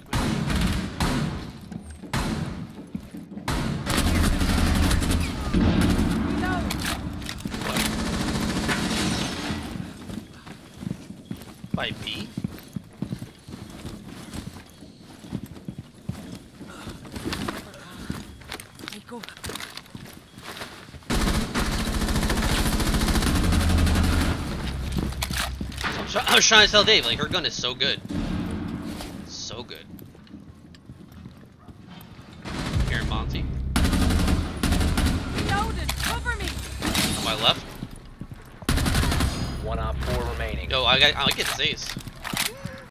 quick, man. By B? Go. I'm, I'm trying to tell Dave, like, her gun is so good. So good. Here, Monty. Reloaded. Cover me. On my left. One op four remaining. Yo, I got, I get this ace.